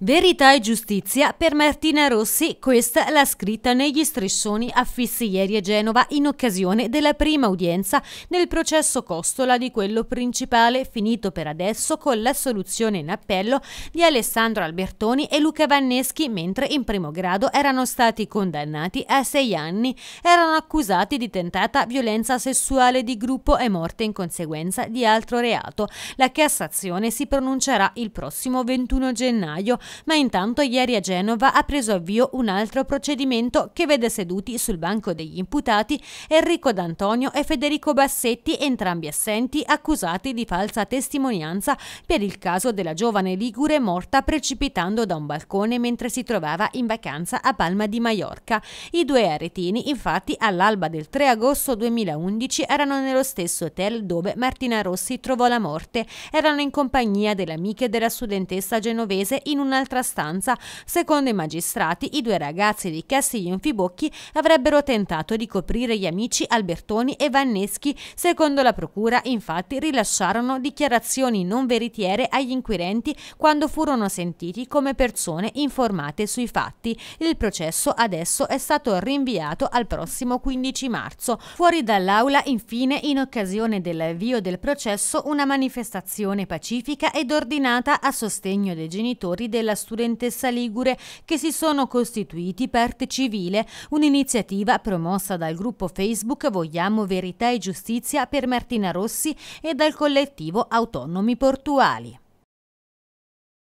Verità e giustizia per Martina Rossi, questa l'ha scritta negli striscioni affissi ieri a Genova in occasione della prima udienza nel processo Costola di quello principale. Finito per adesso con l'assoluzione in appello di Alessandro Albertoni e Luca Vanneschi mentre in primo grado erano stati condannati a sei anni, erano accusati di tentata violenza sessuale di gruppo e morte in conseguenza di altro reato. La Cassazione si pronuncerà il prossimo 21 gennaio ma intanto ieri a Genova ha preso avvio un altro procedimento che vede seduti sul banco degli imputati Enrico D'Antonio e Federico Bassetti, entrambi assenti, accusati di falsa testimonianza per il caso della giovane Ligure morta precipitando da un balcone mentre si trovava in vacanza a Palma di Maiorca. I due aretini, infatti, all'alba del 3 agosto 2011 erano nello stesso hotel dove Martina Rossi trovò la morte. Erano in compagnia delle amiche della studentessa genovese in una un'altra stanza. Secondo i magistrati, i due ragazzi di Castiglion Fibocchi avrebbero tentato di coprire gli amici Albertoni e Vanneschi. Secondo la procura, infatti, rilasciarono dichiarazioni non veritiere agli inquirenti quando furono sentiti come persone informate sui fatti. Il processo adesso è stato rinviato al prossimo 15 marzo. Fuori dall'aula, infine, in occasione dell'avvio del processo, una manifestazione pacifica ed ordinata a sostegno dei genitori della studentessa Ligure che si sono costituiti parte civile, un'iniziativa promossa dal gruppo Facebook Vogliamo Verità e Giustizia per Martina Rossi e dal collettivo Autonomi Portuali.